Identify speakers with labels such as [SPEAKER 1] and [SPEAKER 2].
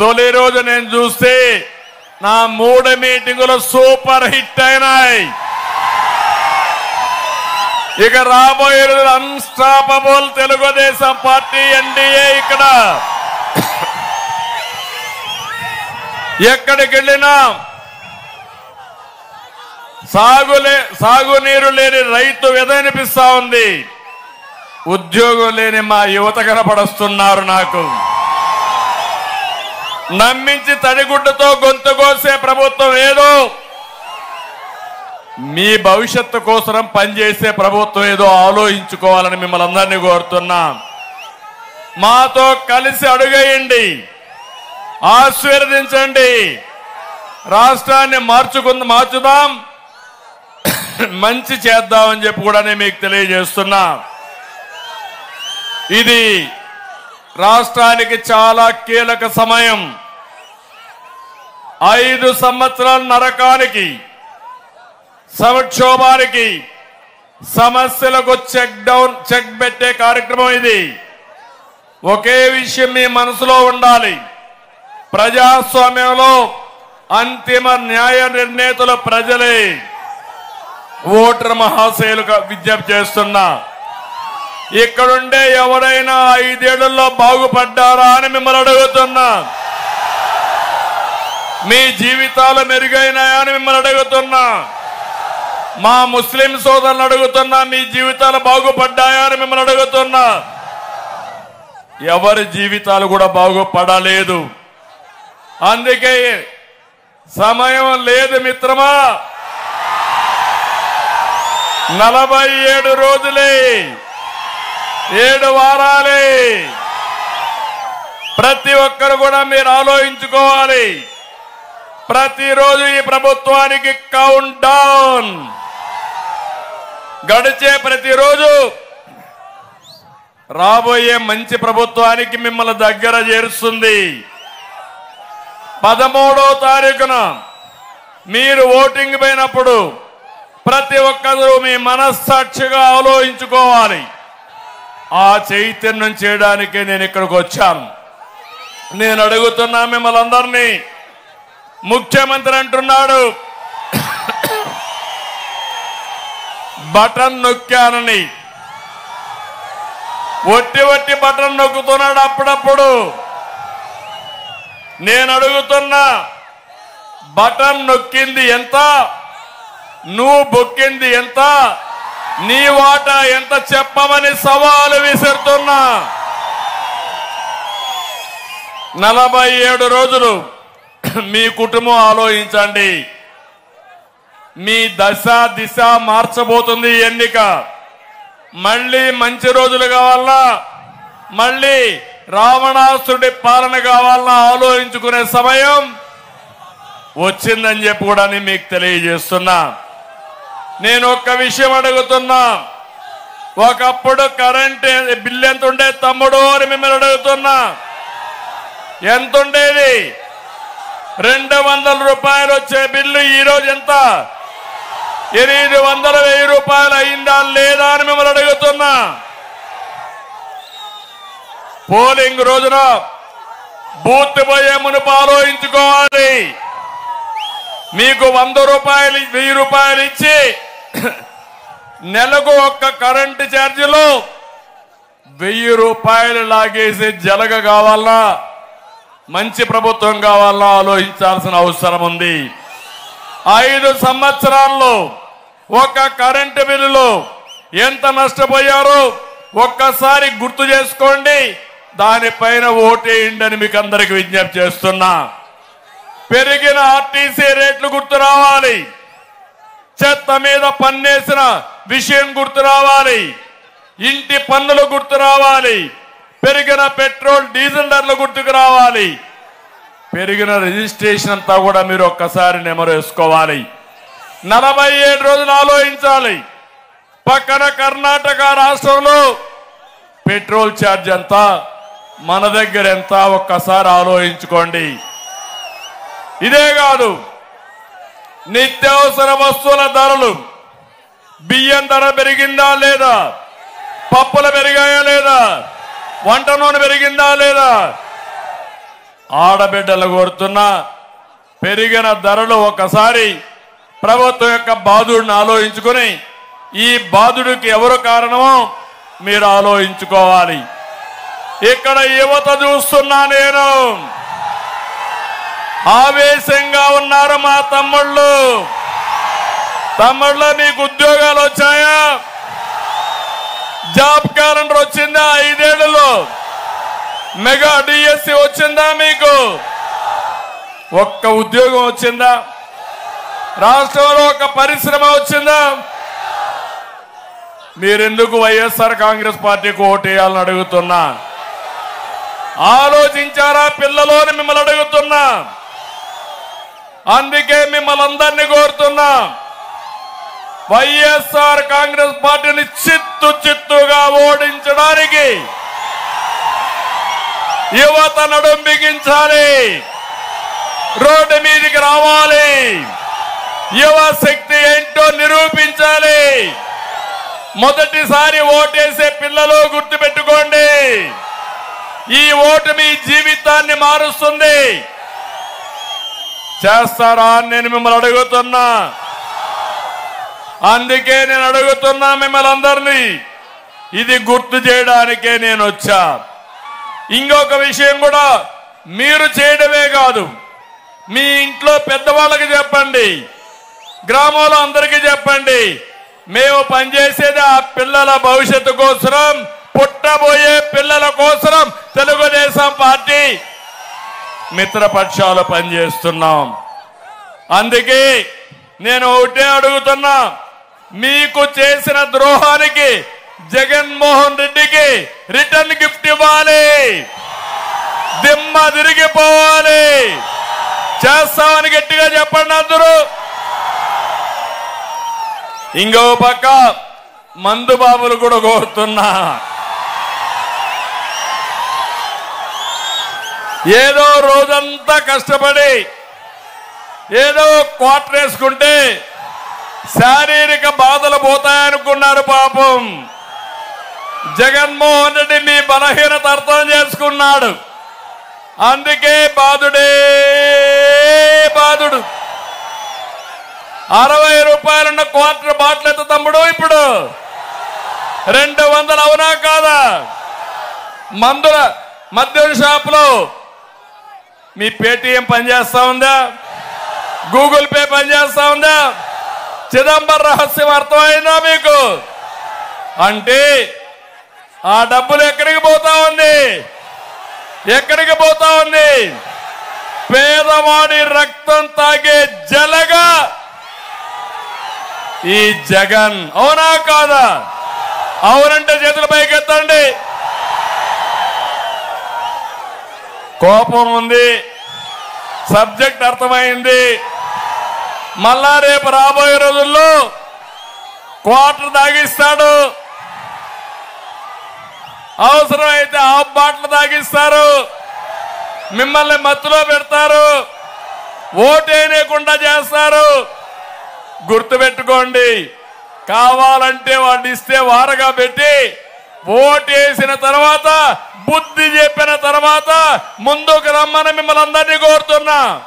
[SPEAKER 1] తొలి రోజు నేను చూస్తే నా మూడు మీటింగులు సూపర్ హిట్ అయినాయి. ఇక రాబోయే రోజులు అన్స్టాపబుల్ తెలుగుదేశం పార్టీ ఎన్డీఏ ఇక్కడ. ఎక్కడికి వెళ్ళినా సాగులే సాగునీరు లేని రైతు ఎదనిపిస్తా ఉంది. ఉద్యోగం లేని మా యువత కనపడస్తున్నారు నాకు. నమ్మించి తడిగుడ్డతో గొంతు కోసే ప్రభుత్వం ఏదో. మీ భవిష్యత్తు కోసం పనిచేసే ప్రభుత్వం ఏదో ఆలోచించుకోవాలని మిమ్మల్ని అందరినీ కోరుతున్నాం. మాతో కలిసి అడుగేయండి. ఆశీర్వదించండి. రాష్ట్రాన్ని మార్చుకుంది మార్చుదాం. మంచి చేద్దామని చెప్పి కూడా నేను మీకు తెలియజేస్తున్నా. ఇది రాష్ట్రానికి చాలా కీలక సమయం. ఐదు సంవత్సరాల నరకానికి సంక్షోభానికి సమస్యలకు చెక్ డౌన్ చెక్ పెట్టే కార్యక్రమం ఇది. ఒకే విషయం మీ మనసులో ఉండాలి. ప్రజాస్వామ్యంలో అంతిమ న్యాయ నిర్ణేతలు ప్రజలే. ఓటర్ మహాశయులుగా విజ్ఞప్తి చేస్తున్నా. ఇక్కడుండే ఎవరైనా ఐదేళ్ళలో బాగుపడ్డారా అని మిమ్మల్ని అడుగుతున్నా. మీ జీవితాలు మెరుగైనాయా అని మిమ్మల్ని అడుగుతున్నా. మా ముస్లిం సోదరులను అడుగుతున్నా మీ జీవితాలు బాగుపడ్డాయా అని మిమ్మల్ని అడుగుతున్నా. ఎవరి జీవితాలు కూడా బాగుపడలేదు. అందుకే సమయం లేదు మిత్రమా. నలభై ఏడు రోజులే. ఏడు వారాలే. ప్రతి ఒక్కరు కూడా మీరు ఆలోచించుకోవాలి. ప్రతిరోజు ఈ ప్రభుత్వానికి కౌంట్ డౌన్ గడిచే ప్రతిరోజు రాబోయే మంచి ప్రభుత్వానికి మిమ్మల్ని దగ్గర చేరుస్తుంది. పదమూడో తారీఖున మీరు ఓటింగ్ పోయినప్పుడు ప్రతి ఒక్కరూ మీ మనస్సాక్షిగా ఆలోచించుకోవాలి. ఆ చైతన్యం చేయడానికే నేను ఇక్కడికి వచ్చాను. నేను అడుగుతున్నా మిమ్మల్ని అందరినీ. ముఖ్యమంత్రి అంటున్నాడు. బటన్ నొక్కానని. ఒట్టి ఒట్టి బటన్ నొక్కుతున్నాడు అప్పుడప్పుడు. నేను అడుగుతున్నా బటన్ నొక్కింది ఎంత? నువ్వు బొక్కింది ఎంత? నీ వాటా ఎంత చెప్పమని సవాలు విసురుతున్నా. నలభై ఏడు రోజులు మీ కుటుంబం ఆలోచించండి. మీ దశ దిశ మార్చబోతుంది ఎన్నిక. మళ్ళీ మంచి రోజులు కావాలా? మళ్ళీ రావణాసుడి పాలన కావాలన్నా ఆలోచించుకునే సమయం వచ్చిందని చెప్పి కూడా మీకు తెలియజేస్తున్నా. నేను ఒక్క విషయం అడుగుతున్నా. ఒకప్పుడు కరెంట్ బిల్లు ఎంత ఉండే తమ్ముడు అని మిమ్మల్ని అడుగుతున్నా. ఎంత ఉండేది రెండు వందల రూపాయలు వచ్చే బిల్లు ఈరోజు ఎంత? ఎనిమిది వందల వెయ్యి రూపాయలు అయిందా లేదా అని మిమ్మల్ని అడుగుతున్నా. పోలింగ్ రోజున బూత్ పోయే మునుపు ఆలోచించుకోవాలి. మీకు వంద రూపాయలు వెయ్యి రూపాయలు ఇచ్చి నెలకు ఒక్క కరెంటు ఛార్జీలు వెయ్యి రూపాయలు లాగేసి జలగ కావాలా మంచి ప్రభుత్వం కావాలా ఆలోచించాల్సిన అవసరం ఉంది. ఐదు సంవత్సరాల్లో ఒక కరెంటు బిల్లులో ఎంత నష్టపోయారో? ఒక్కసారి గుర్తు చేసుకోండి. దానిపైన ఓటేయండి అని మీకు అందరికి విజ్ఞప్తి చేస్తున్నా. పెరిగిన ఆర్టీసీ రేట్లు గుర్తు రావాలి. చెత్త మీద పన్నేసిన విషయం గుర్తు రావాలి. ఇంటి పన్నులు గుర్తు రావాలి. పెరిగిన పెట్రోల్ డీజిల్ ధరలు గుర్తుకు రావాలి. పెరిగిన రిజిస్ట్రేషన్ అంతా కూడా మీరు ఒక్కసారి నెమరేసుకోవాలి నలభై ఏడు రోజులు ఆలోచించాలి. పక్కన కర్ణాటక రాష్ట్రంలో పెట్రోల్ ఛార్జ్ ఎంత? మన దగ్గర ఎంత? ఒక్కసారి ఆలోచించుకోండి. ఇదే కాదు. నిత్యావసర వస్తువుల ధరలు. బియ్యం ధర పెరిగిందా లేదా? పప్పులు పెరిగాయా లేదా? వంట నూనె పెరిగిందా లేదా? ఆడబిడ్డలు కోరుతున్నా పెరిగిన ధరలు ఒకసారి ప్రభుత్వం యొక్క బాధుడిని ఆలోచించుకుని ఈ బాధుడికి ఎవరు కారణమో మీరు ఆలోచించుకోవాలి. ఇక్కడ యువత చూస్తున్నా నేను. ఆవేశంగా ఉన్నారు మా తమ్ముళ్ళు. తమ్ముళ్ళ మీకు ఉద్యోగాలు వచ్చాయా? జాబ్ క్యాలెండర్ వచ్చిందా ఐదేళ్ళలో? మెగా డిఎస్సి వచ్చిందా మీకు? ఒక్క ఉద్యోగం వచ్చిందా? రాష్ట్రంలో ఒక పరిశ్రమ వచ్చిందా? మీరెందుకు వైఎస్ఆర్ కాంగ్రెస్ పార్టీకి ఓటేయాలని అడుగుతున్నా? ఆలోచించారా పిల్లలోని మిమ్మల్ని అడుగుతున్నా? అందుకే మిమ్మల్ని అందరినీ కోరుతున్నా. వైఎస్ఆర్ కాంగ్రెస్ పార్టీని చిత్తు చిత్తుగా ఓడించడానికి యువత నడుం బిగించాలి. రోడ్డు మీదకి రావాలి. యువ శక్తి ఏంటో నిరూపించాలి. మొదటిసారి ఓటేసే పిల్లలు గుర్తుపెట్టుకోండి. ఈ ఓటు మీ జీవితాన్ని మారుస్తుంది. చేస్తారా అని నేను మిమ్మల్ని అడుగుతున్నా. అందుకే నేను అడుగుతున్నా మిమ్మల్ని అందరినీ. ఇది గుర్తు చేయడానికే నేను వచ్చా. ఇంకొక విషయం కూడా మీరు చేయడమే కాదు. మీ ఇంట్లో పెద్దవాళ్ళకి చెప్పండి. గ్రామంలో అందరికీ చెప్పండి. మేము పనిచేసేది ఆ పిల్లల భవిష్యత్తు కోసరం పుట్టబోయే పిల్లల కోసరం తెలుగుదేశం పార్టీ మిత్రపక్షాలు పనిచేస్తున్నాం. అందుకే నేను ఒకటే అడుగుతున్నా. మీకు చేసిన ద్రోహానికి జగన్మోహన్ రెడ్డికి రిటర్న్ గిఫ్ట్ ఇవ్వాలి. దిమ్మ తిరిగిపోవాలి. చేస్తామని గట్టిగా చెప్పండి అందరూ. ఇంకో పక్క మందు బాబులు కూడా కోరుతున్నా. ఏదో రోజంతా కష్టపడి ఏదో క్వార్టర్ వేసుకుంటే శారీరక బాధలు పోతాయనుకున్నారు పాపం. జగన్మోహన్ రెడ్డి మీ బలహీనత అర్థం చేసుకున్నాడు. అందుకే బాధుడే బాధుడు. అరవై రూపాయలున్న క్వార్టర్ బాటిల్ తమ్ముడు ఇప్పుడు. రెండు వందలు అవునా కాదా? మందుల మద్యం షాపులో మీ పేటిఎం పనిచేస్తా ఉందా? గూగుల్ పే పనిచేస్తా ఉందా? చిదంబరం రహస్యం అర్థమైందా మీకు? అంటే ఆ డబ్బులు ఎక్కడికి పోతా ఉంది? ఎక్కడికి పోతా ఉంది? పేదవాడి రక్తం తాగే జలగా ఈ జగన్. అవునా కాదా? అవునంటే చేతుల పైకెత్తండి. కోపం ఉంది. సబ్జెక్ట్ అర్థమైంది. మళ్ళా రేపు రాబోయే రోజుల్లో క్వార్టర్ తాగిస్తాడు. అవసరమైతే హాఫ్ బాటిల్ తాగిస్తారు. మిమ్మల్ని మత్తులో పెడతారు. ఓటేనేకుండా చేస్తారు. గుర్తుపెట్టుకోండి కావాలంటే వాడిని ఇస్తే వారగా పెట్టి ఓటేసిన తర్వాత బుద్ధి చెప్పిన తర్వాత ముందుకు రమ్మని మిమ్మల్ని అందరినీ కోరుతున్నా.